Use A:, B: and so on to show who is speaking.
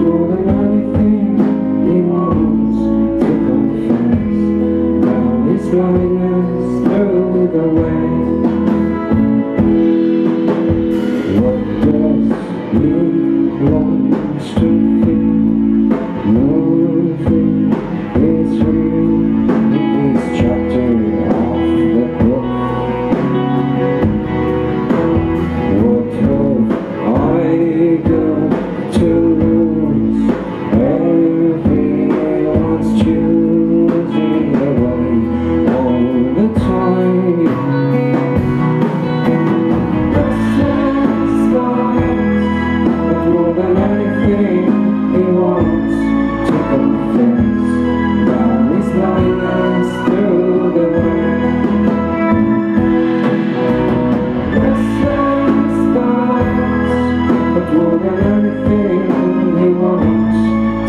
A: more than anything